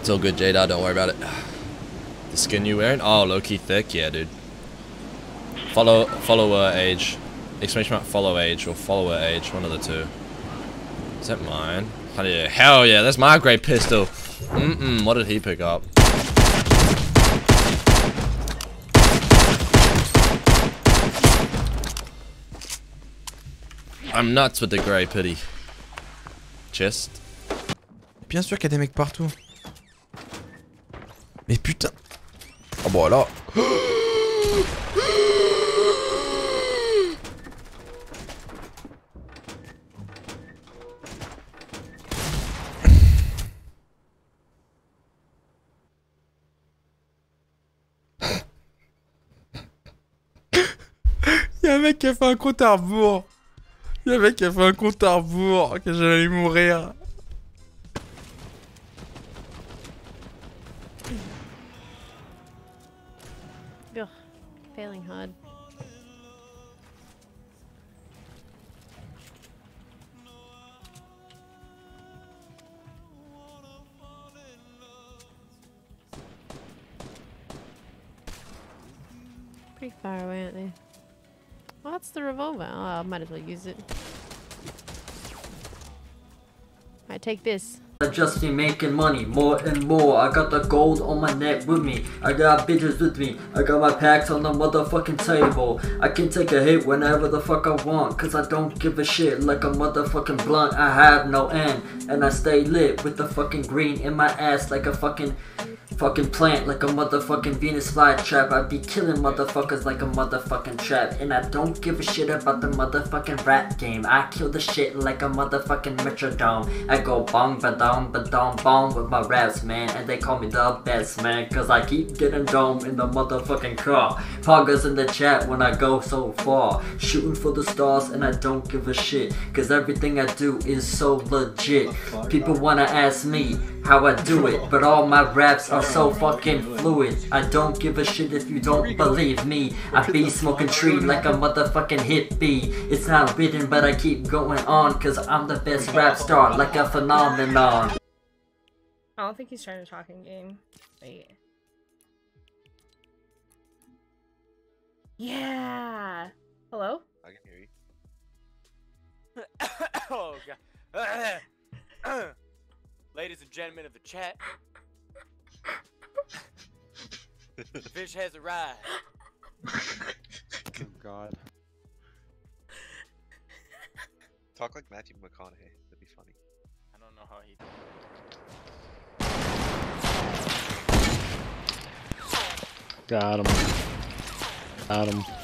It's all good, Jada. Don't worry about it. The skin you wearing? Oh, low key thick. Yeah, dude. Follow follower age. Exclamation mark follow age or follower age. One of the two. Is that mine? Hell yeah. Hell yeah. That's my great pistol. Mm-mm. What did he pick up? I'm nuts with the grey pity. Chest. Bien sûr qu'il y a des mecs partout. Mais putain. Oh bon alors. Y'a un mec qui a fait un compte à rebours. Y'a un mec qui a fait un compte à rebours que j'allais mourir. Failing hard. Pretty far away, aren't they? Oh, that's the revolver. Oh, I might as well use it. I take this. I just be making money more and more. I got the gold on my neck with me. I got bitches with me. I got my packs on the motherfucking table. I can take a hit whenever the fuck I want. Cause I don't give a shit like a motherfucking blunt. I have no end. And I stay lit with the fucking green in my ass like a fucking fucking plant like a motherfucking Venus flytrap. I be killing motherfuckers like a motherfucking trap. And I don't give a shit about the motherfucking rap game. I kill the shit like a motherfucking metrodome. I go bong ba dong ba dong bong with my raps, man. And they call me the best, man. Cause I keep getting dome in the motherfucking car. Poggers in the chat when I go so far. Shooting for the stars and I don't give a shit. Cause everything I do is so legit. People wanna ask me how I do it, but all my raps are so fucking fluid. I don't give a shit if you don't believe me. I be smoking tree like a motherfucking hippie. It's not written, but I keep going on, cause I'm the best rap star, like a phenomenon. I don't think he's trying to talk in game. Wait. Yeah. Hello? I can hear you. oh god. Ladies and gentlemen of the chat. The fish has arrived. Oh god. Talk like Matthew McConaughey. That'd be funny. I don't know how he. Got him. Got him.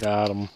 Got him.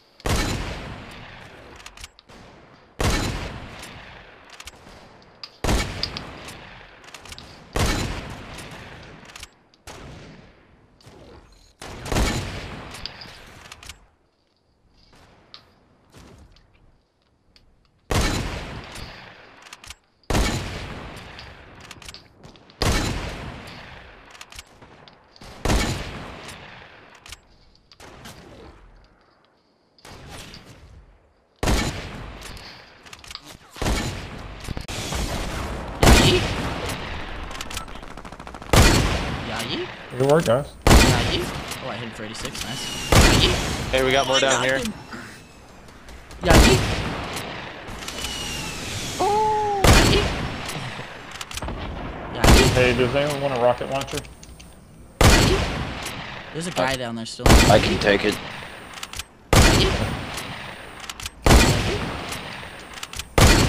Good work, guys. Oh, I hit him for 86. Nice. Hey, we got more down here. him. Oh! Yayi? Yayi? Hey, does anyone want a rocket launcher? There's a guy uh, down there still. I can take it.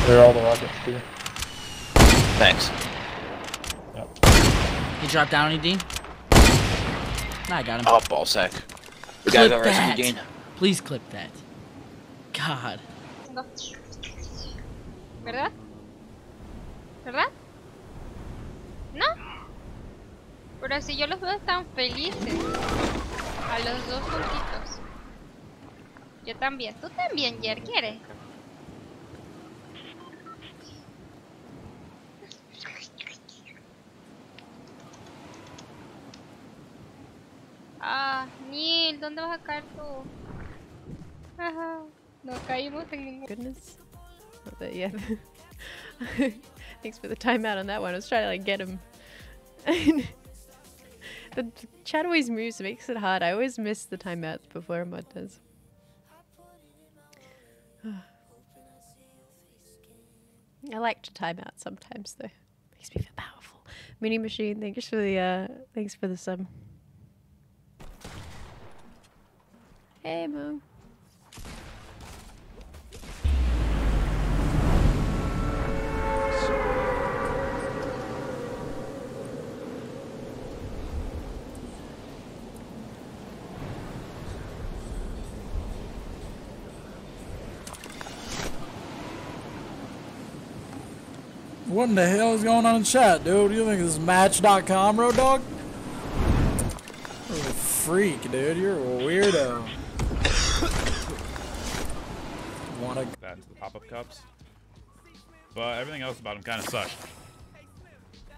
There are all the rockets too. Thanks. He dropped down any Dean? Nah, I got him. Oh, ballsack. We gotta Clip go rescue. Dean. Please clip that. God. ¿Verdad? ¿Verdad? ¿No? Pero si yo los veo tan felices. A los dos juntitos. Yo también. Tú también, Jer, ¿quieres? Neil, ¿dónde vas a caer tú? No caímos en ningún... Goodness. Not that yet. Thanks for the timeout on that one. I was trying to like get him. the chat always moves, makes it hard. I always miss the timeouts before Mud does. I like to time out sometimes though. Makes me feel powerful. Mini machine, thanks for the uh thanks for the sub. Hey Moon. What in the hell is going on in chat, dude? Do You think this is Match.com, Road Dog? You're a freak, dude. You're a weirdo. Wanna that into the pop-up cups. But everything else about him kind of sucked.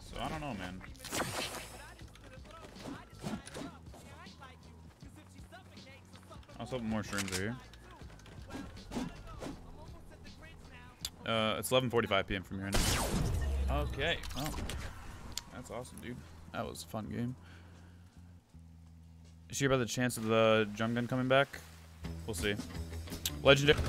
So I don't know, man. Also, more shrooms are here. Uh, it's 11:45 p.m. from here. Okay, that's awesome, dude. That was a fun game. Is hear about the chance of the drum gun coming back? We'll see. Legendary.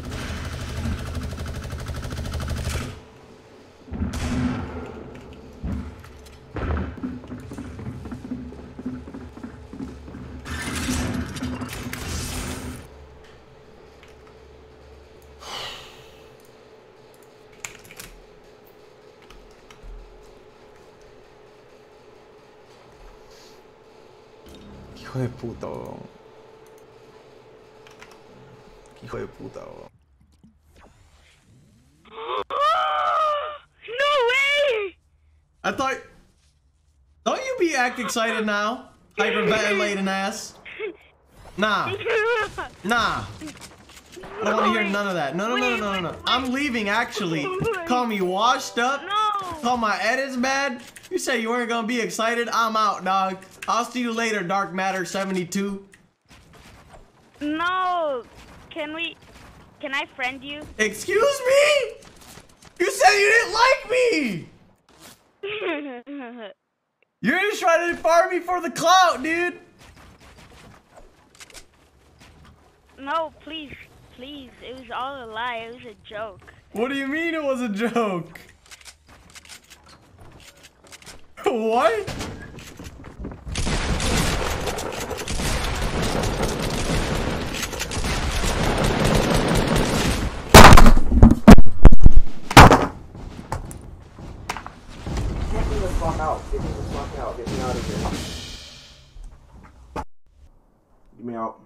Hijo de puta, weón. Hijo de puta, weón. No way! I thought. Don't you be act excited now? Hyperventilating ass. Nah. Nah. I don't want to hear none of that. No, no, no, no, no, no. I'm leaving, actually. Call me washed up. Call my edits bad. You say you weren't gonna be excited. I'm out, dog. I'll see you later, Dark Matter 72. No! Can we... Can I friend you? Excuse me? You said you didn't like me! You're just trying to fire me for the clout, dude. no, please. Please. It was all a lie. It was a joke. What do you mean it was a joke? what? Fuck out. Get me the fuck out. Get me out of here. Get me out.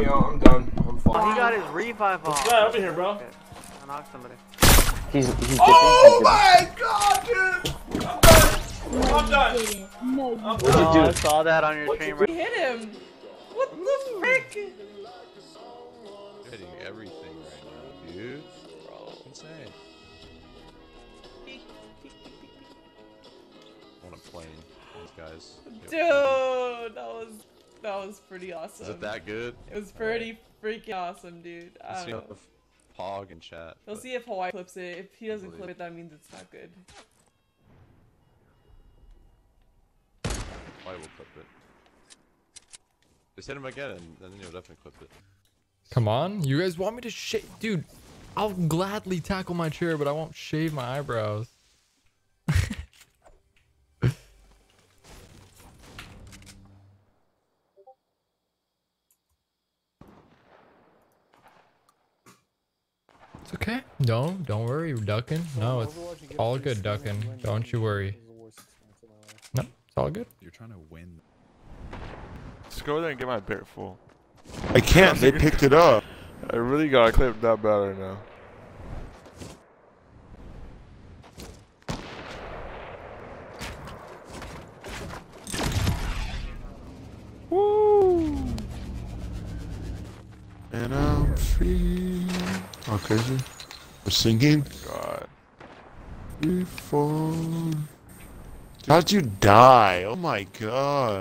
Yo, I'm done. I'm fine. He got his revive off. Yeah, over here, bro. Okay. I knocked somebody. He's, he's Oh my god, dude! I'm done. I'm done. No, I'm Oh, done. I saw that on your stream. right- hit him. What the frick? Hitting everything right now, dude. Guys. Dude, that was that was pretty awesome. Is it that good? It was pretty freaking awesome, dude. I Let's don't see know. if Pog and chat. We'll see if Hawaii clips it. If he doesn't believe clip it, that means it's not good. Why will clip it? Just hit him again, and then he'll definitely clip it. Come on, you guys want me to shave? Dude, I'll gladly tackle my chair, but I won't shave my eyebrows. It's okay. No, don't worry, you're ducking. No, it's all good ducking. Don't you worry. No, it's all good. You're trying to win. Just go there and get my bear full. I can't, they picked it up. I really gotta clip that better now. Woo! And I'm free. Oh, crazy. We're singing. Oh god. We fall How'd you die? Oh my god.